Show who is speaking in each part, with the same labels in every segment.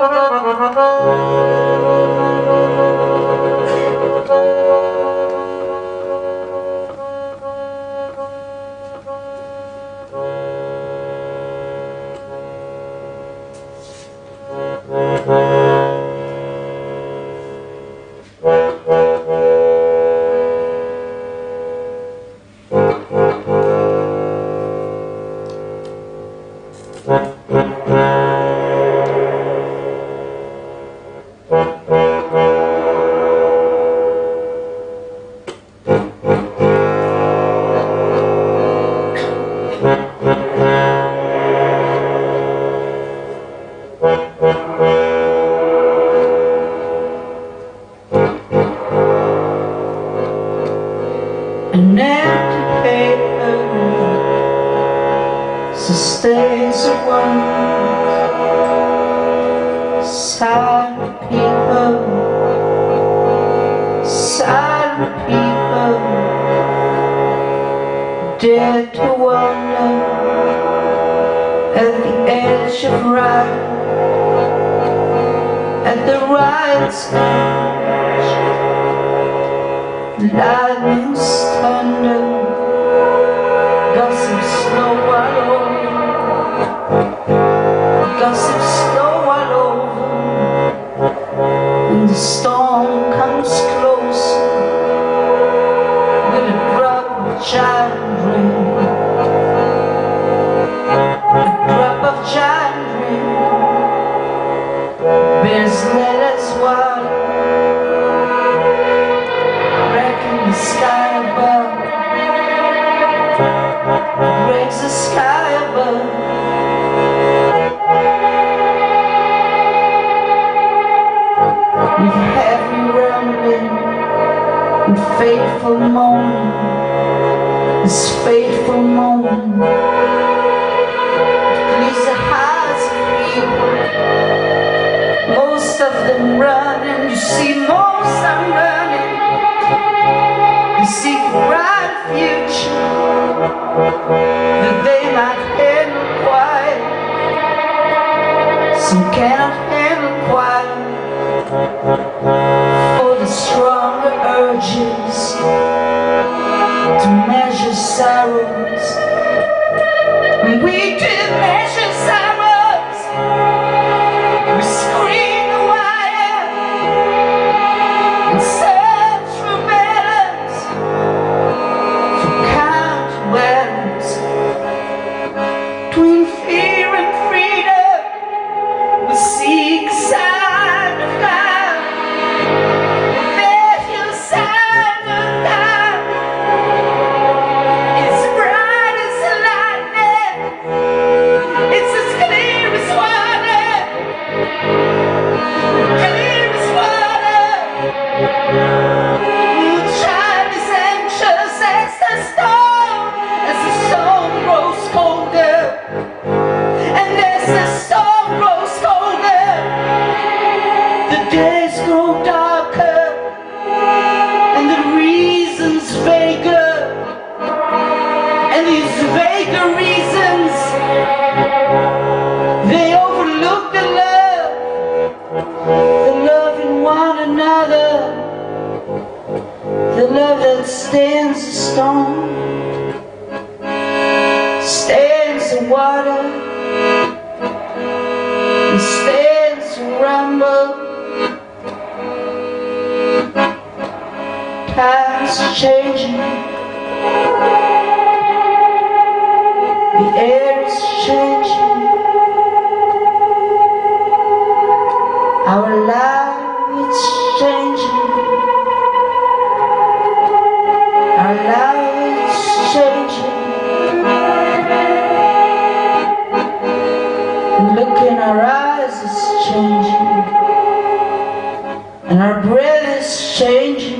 Speaker 1: Thank you. lights Lightning's thunder gossip snow all gossip snow all over. In the storm this fateful moment. Please has people. Most of them running, you see most of them running. They seek a bright future that they might handle quiet. Some cannot handle quiet. stone Stands in water. And stands to rumble. Times are changing. The air is changing. and our breath is changing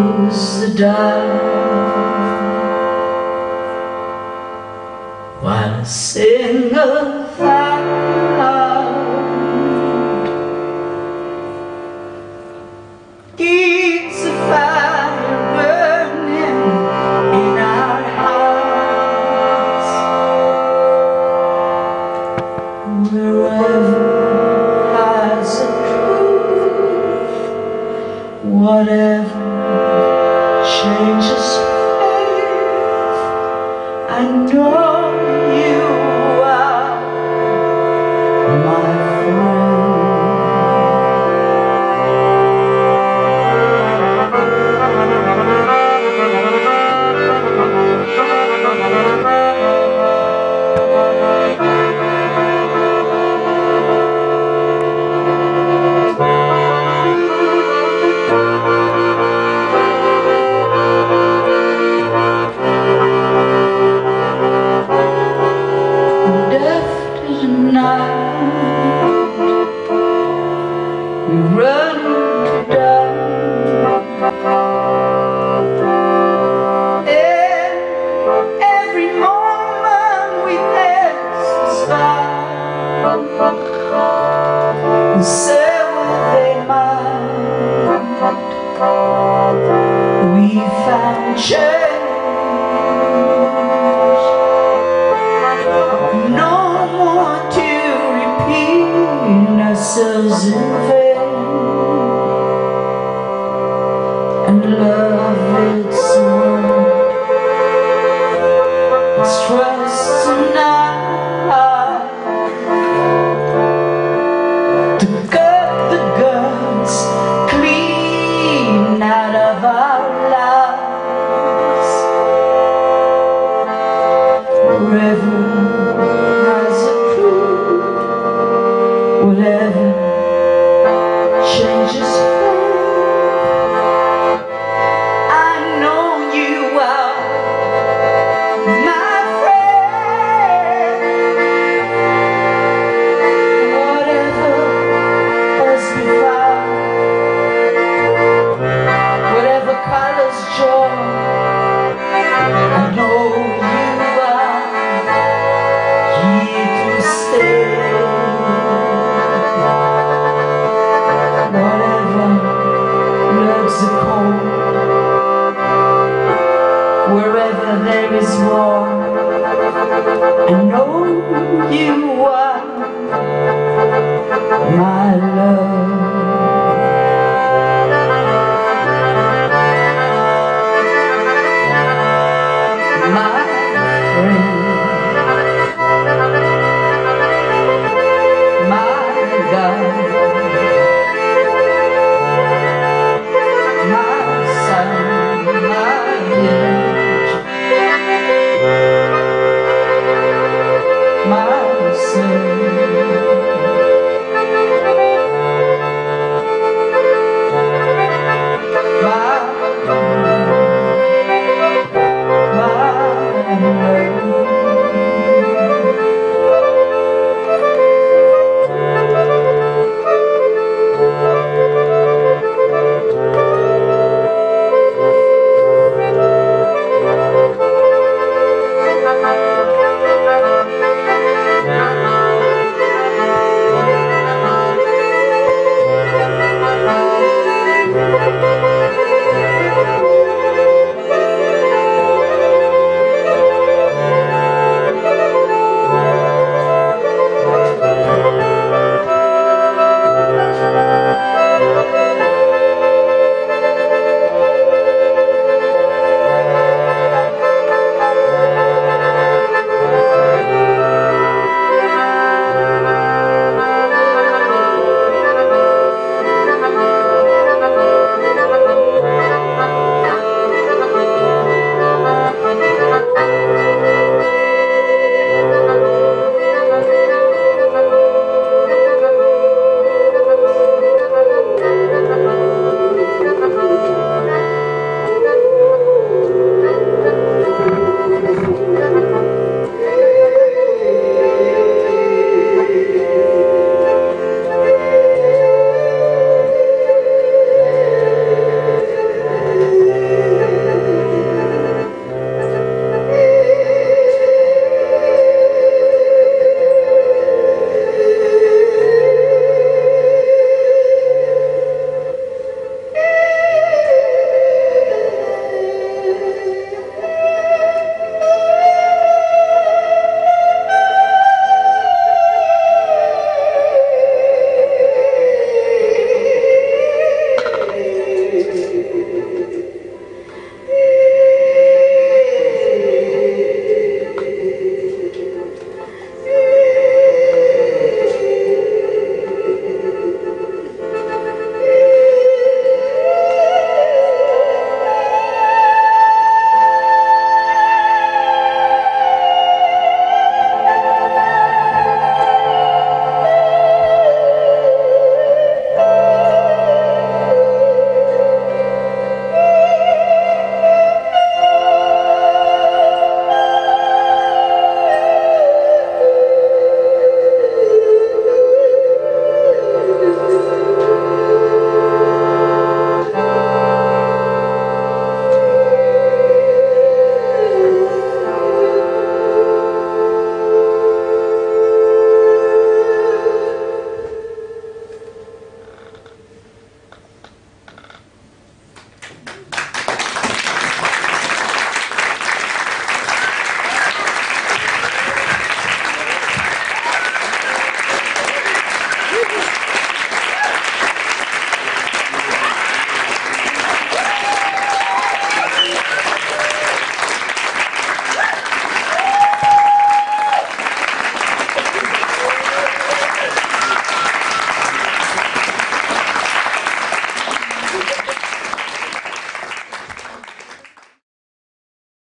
Speaker 1: cruise the dial while a aloud know die And